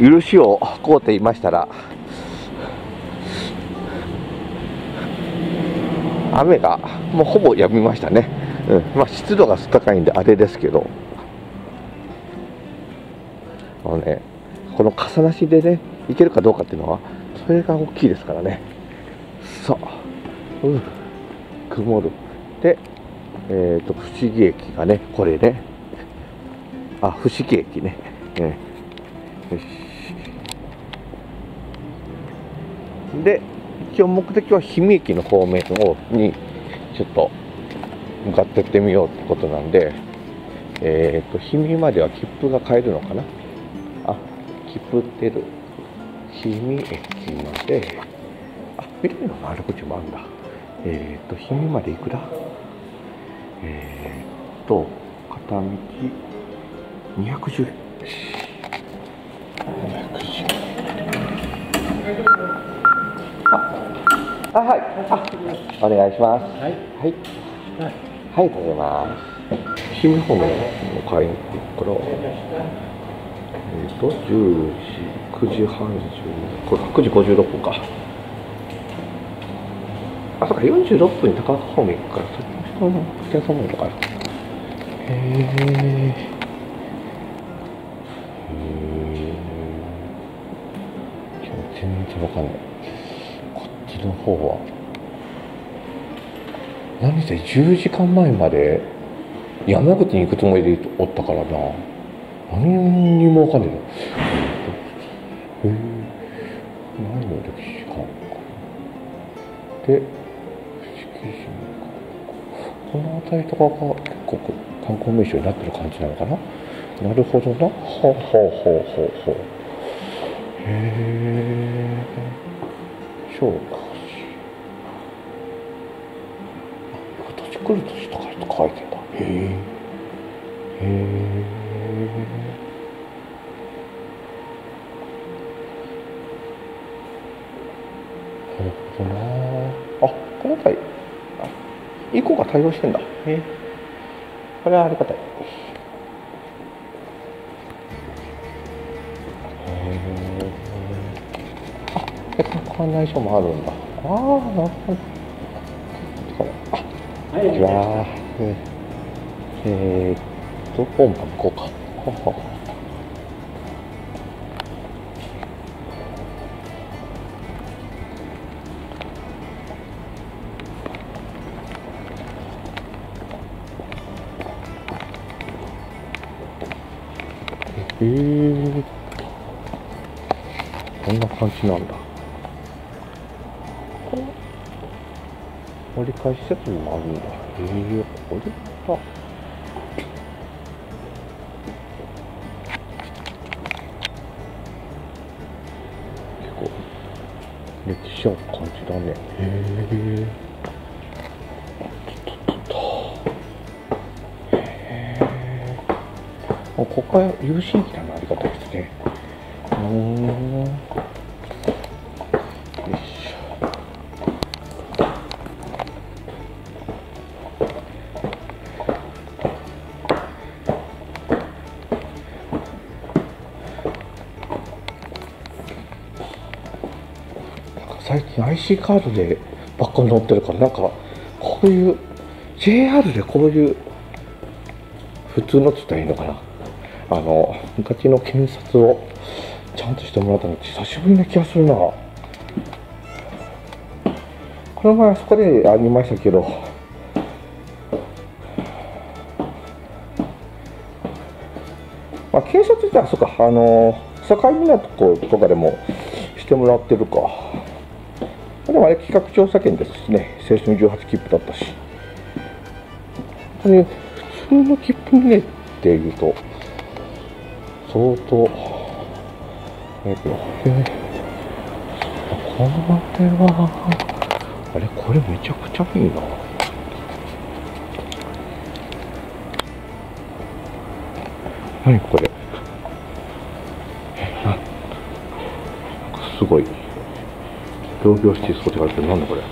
許しをこうていましたら雨がもうほぼ止みましたね、うん。まあ、湿度が高いんであれですけど。あのねこの傘なしでねいけるかどうかっていうのはそれが大きいですからね。さあ、うん、曇る。でえっ、ー、と不思議駅がねこれね。あ不思議駅ね、えー、よし。で一応目的は氷見駅の方面をにちょっと向かってってみようってことなんでえっ、ー、と氷見までは切符が買えるのかな？あ切符売ってる。氷見駅まで。あ緑の丸口もあるんだ。えっ、ー、と氷見までいくらえっ、ー、と片道210円210円あ、はい。あ、お願いします。はい。はい。はい、食べます。氷見方面の買いに行くから、えっ、ー、と、10時、9時半、10これ9時56分か。あ、そっか、46分に高岡方面行くから、そっちの人のお客様もいるから。へえ。全然わかんない。の方は。何せ10時間前まで山口に行くつもりでおったからな。何にも分かんないのへえ何の歴史館か。でこの辺りとかが結構観光名所になってる感じなのかな。なるほどな。ほうほうほうほうほうへえ。そうか。来る年とかと書いてへえへえなるほどなあこの辺りイコが対応してんだ。へえこれはありがたい。あ結婚案内所もあるんだ。ああなるほどこんにちは。えー、っと、本番行こうか。ははえー、こんな感じなんだ。折り返し設備もあるんだ。へえこれか。結構、歴史ある感じだね。へえ。ここから有心機だな、ありがたいですね。うん。IC カードでばっかり乗ってるからなんかこういう JR でこういう普通のって言ったらいいのかな。あのガチの検察をちゃんとしてもらったのって久しぶりな気がするな。この前あそこでありましたけど。まあ警察ってあそっかあの境港とかでもしてもらってるか。でもあれ企画調査権ですしね、青春18切符だったし、本当に普通の切符ねっていうと、相当、えっと、この辺は、あれ、これめちゃくちゃいいな。何これ。え、な、なんかすごい。商業施設って書いてなんだこれ？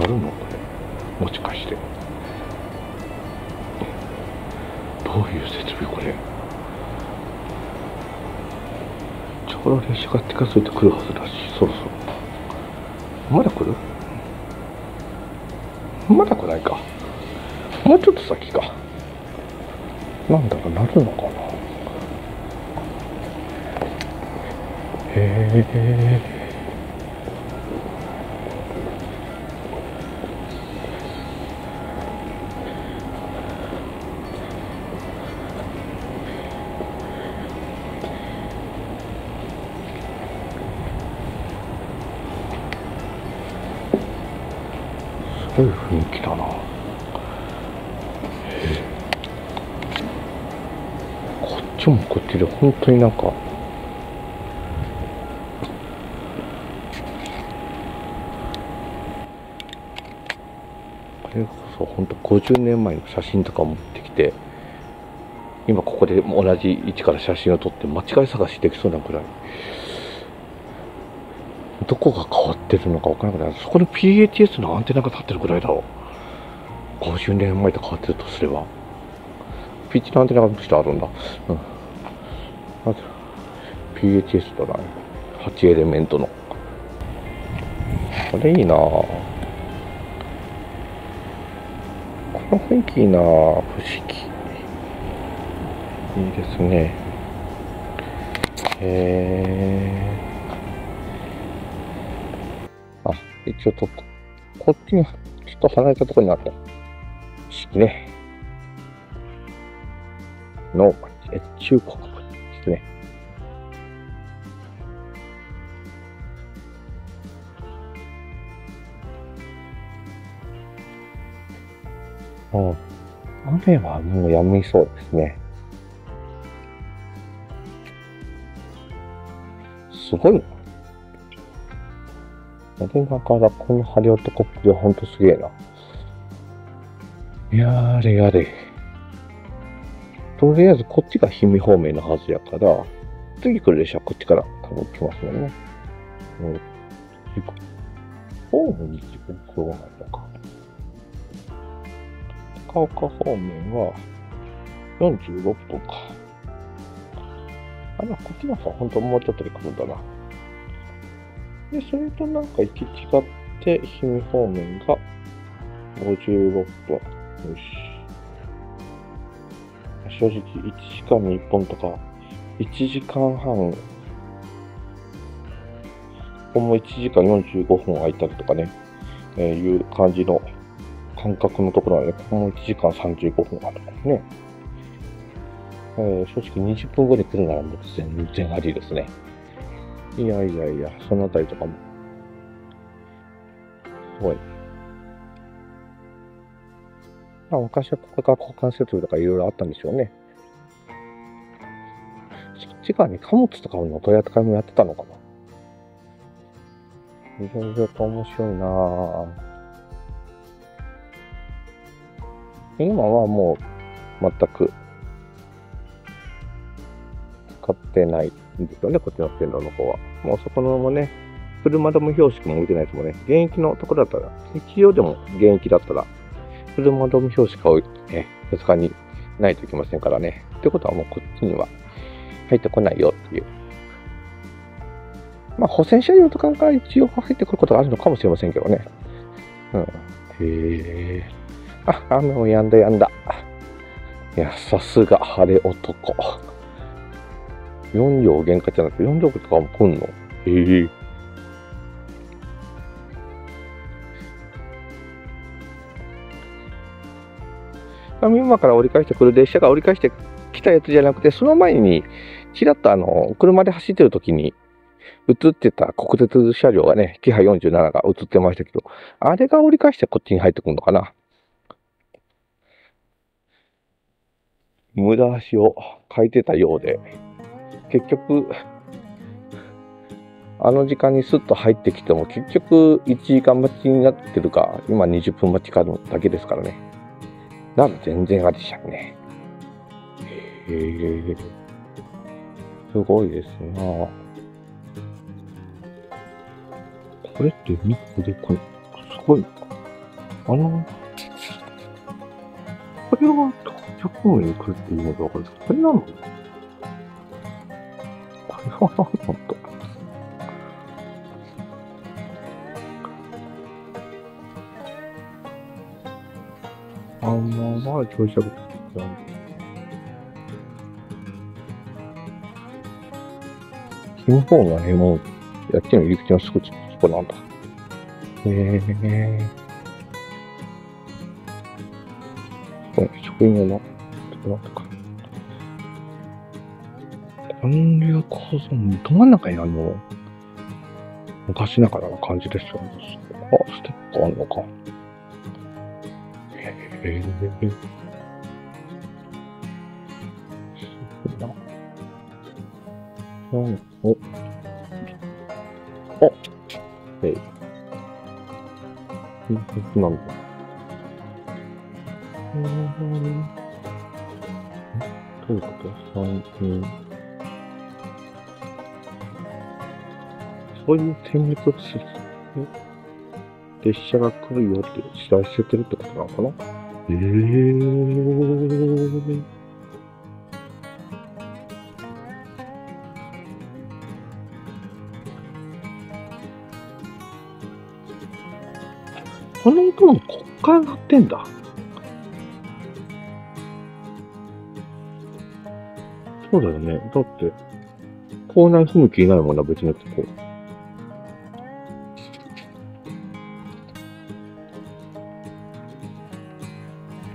あるの？これもしかしてどういう設備これ？この列車が近づいてくるはずだし、そろそろ。まだ来る？まだ来ないか。もうちょっと先か。なんだろう、なるのかな？へえ。すごい雰囲気だな。こっちもこっちで本当になんか、これこそ本当50年前の写真とか持ってきて、今ここで同じ位置から写真を撮って間違い探しできそうなくらい。どこが変わってるのかわからなくなる。そこに PATS のアンテナが立ってるぐらいだろう。50年前と変わってるとすれば。ピッチのアンテナがむしろあるんだ。うん。まず、PHS だな。8エレメントの。これいいなこの雰囲気いいな不思議。いいですね。えー。あ一応取った、こっちにちょっと離れたところにあった。不思議ね。の、越中国です雨はもうやみそうですね。すごいな。れだからこのハリオットコップでほんとすげえな。やれやれ。とりあえずこっちが氷見方面のはずやから、次来る列車はこっちから多分来ますよね。うん。ホームに時刻どうなのか。高岡方面は46分か。あら、こっちのさ、ほんともうちょっとで来るんだな。で、それとなんか行き違って、氷見方面が56分。よし。正直、1時間に1本とか、1時間半、ここも1時間45分空いたりとかね、えー、いう感じの感覚のところはね、ここも1時間35分あるからね。えー、正直20分後に来るならもう全然ありですね。いやいやいや、そのあたりとかも。すごい。まあ、昔はここから交換設備とかいろいろあったんでしょうね。そっち側に貨物とかの取り扱いもやってたのかな。いろいろと面白いなぁ。今はもう全く使ってないんですよね、こっちの線路の方は。もうそこのもね、フルマダム標識も置いてないですもんね。現役のところだったら、一応でも現役だったら、フルマダム標識が置いて、ね、2日にないといけませんからね。ってことはもうこっちには入ってこないよっていう。まあ、補選車両とかが一応入ってくることがあるのかもしれませんけどね。うん。へえ。あ、雨も止んだ止んだ。いや、さすが晴れ男。4両限界じゃなくて4両とかも来んの？へえ。上馬から折り返してくる列車が折り返してきたやつじゃなくて、その前に、ちらっとあの、車で走ってる時に映ってた国鉄車両がね、キハ47が映ってましたけど、あれが折り返してこっちに入ってくるのかな？無駄足を書いてたようで、結局、あの時間にスッと入ってきても、結局1時間待ちになってるか、今20分待ちかだけですからね。なら全然ありじゃんね。へえ。すごいですなこれって見てでこれ、すごい。あの、これはどこに行くっていうのがわかるんですこれなのこれは何だった。あんままだ食ってたんキムフォンがね、も、やってる入り口のすぐそこなんだ。へえ。ー。職員用な。ところとか。これは構造、ど真ん中にあの、昔ながらの感じですよね。あ、ステップあるのか。へえ。すごいな。うん、お。お。えい。なんだ。そういう点滅をする。列車が来るよって知らせてるってことなのかな？ええー。この音もこっから鳴ってんだ。そうだよね。だって、校内踏む気ないもんな、別のとこ。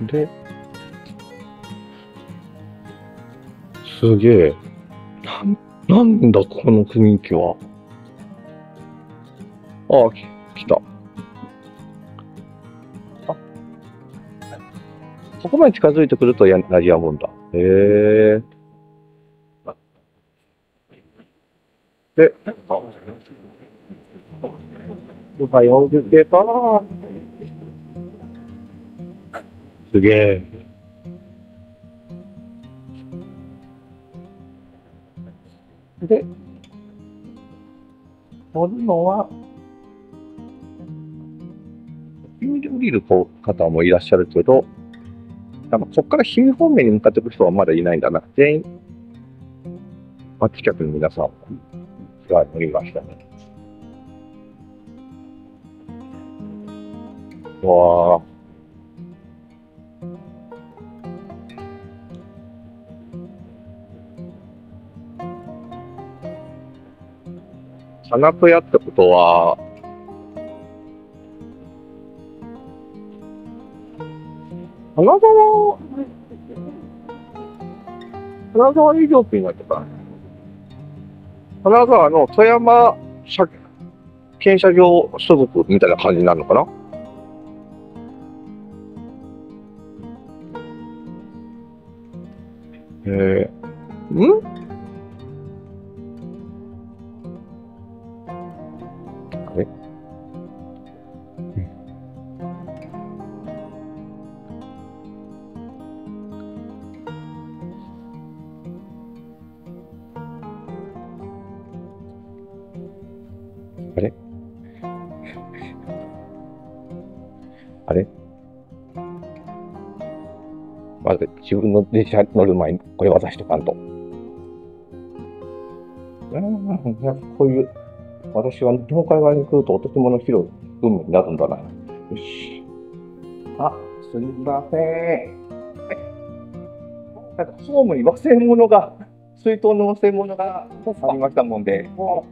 で、すげえ。なん、なんだ、この雰囲気は。ああ、き来た。あ、ここまで近づいてくるとや鳴りやむんだ。へえ。で、あ、おはようございます。げえ。で、乗るのは、氷で降りる方もいらっしゃるけど、なんかそこから氷方面に向かっていく人はまだいないんだな。全員、町近くの皆さんが乗りましたね。わあ。花とやってことは、花沢、花沢営業っていうのはか金沢の富山車検車場所属みたいな感じになるのかな？えー、ん？あれ？まず自分の電車乗る前にこれ渡しとかんと。うん、こういう、私は日本海側に来るとお得物拾う運命になるんだな。よし。あ、すみません。はい。なんかホームに忘れ物が、水筒の忘れ物がありましたもんで。こ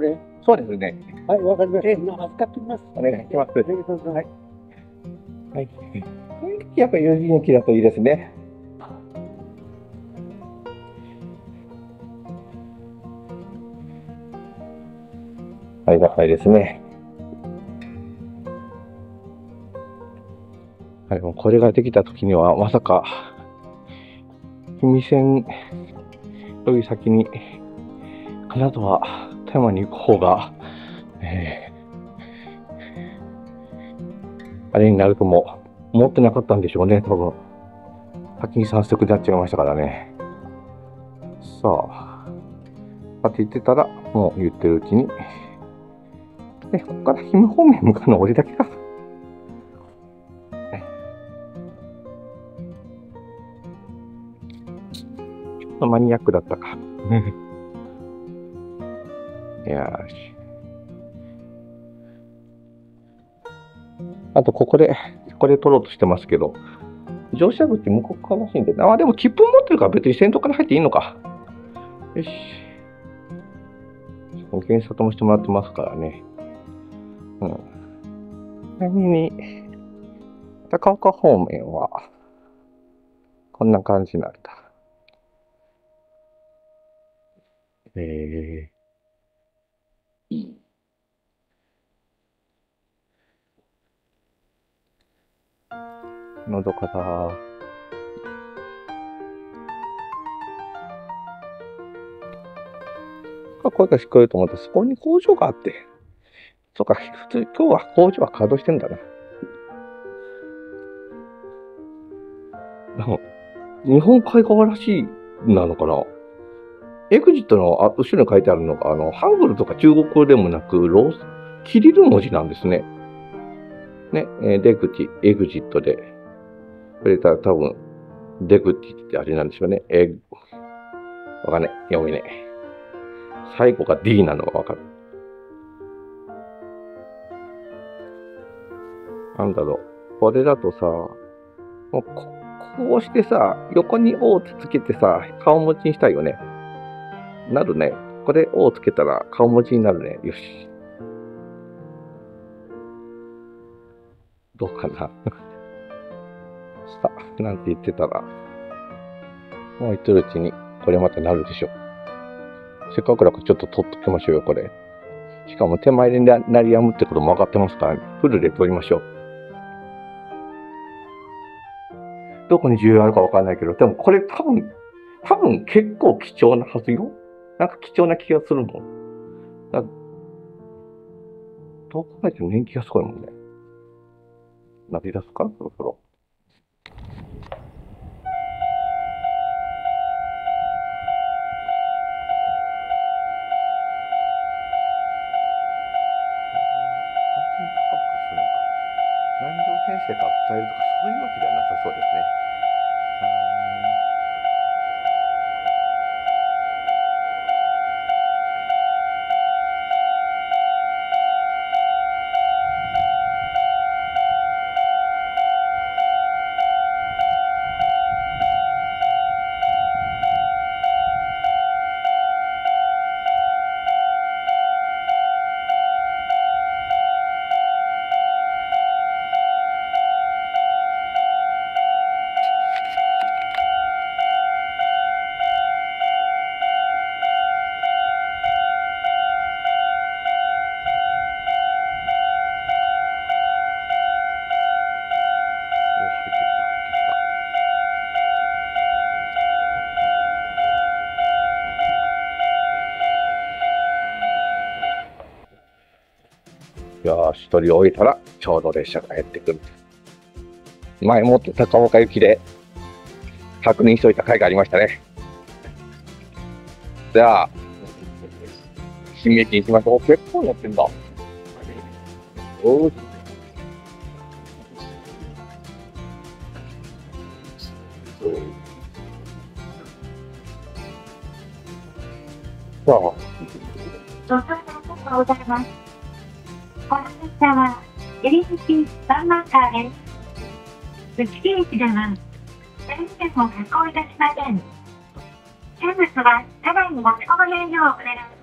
れ？そうですね。はい、わかりました。預かってきます。お願いします。ありはい。やっぱ友人駅だといいですね。ありがたいですね。はい、もうこれができた時には、まさか、氷見線より先に、金沢、富山に行く方が、えー、あれになるとも思ってなかったんでしょうね、多分。先に早速になっちゃいましたからね。さあ、あって言ってたら、もう言ってるうちに、で、ここから姫方面向かうの俺だけか。ちょっとマニアックだったか。よし。あと、ここで、ここで撮ろうとしてますけど、乗車口向こう側らしいんで、あ、でも切符持ってるから別に先頭から入っていいのか。よし。保険証ともしてもらってますからね。うん。ちなみに、高岡方面は、こんな感じになんだ。えー、のどかだ。あ声が聞こえると思ったらそこに工場があって。そうか、普通、今日は工場は稼働してんだな。日本海側らしいなのかなエグジットのあ後ろに書いてあるのが、あの、ハングルとか中国語でもなく、ロース、キリル文字なんですね。ね、え出口、エグジットで。これたら多分、出口って言ってあれなんでしょうね。えーわかんない。読めね。最後が D なのがわかる。なんだろう。これだとさ、もうここうしてさ、横に O つつけてさ、顔文字にしたいよね。なるね。これ O つけたら顔文字になるね。よし。どうかな。さあ、なんて言ってたら、もう言ってるうちに、これまたなるでしょう。せっかくだからちょっと撮っときましょうよ、これ。しかも手前でな鳴り止むってことも分かってますから、ね、フルで撮りましょう。どこに重要あるか分かんないけど、でもこれ多分、多分結構貴重なはずよ。なんか貴重な気がするもん。だどう考えても年季がすごいもんね。なり出すか？そろそろ。1人置いたら、ちょうど列車が減ってくる。前もって高岡行きで確認しといた回がありましたね。じゃあ、新駅行きましょう。結構やってんだ。おーどうも。ごあ。この列車は、入り口3番カーです。内木駅では、電線を発行いたしません。見物は、ただに持ち込まないようお願いします。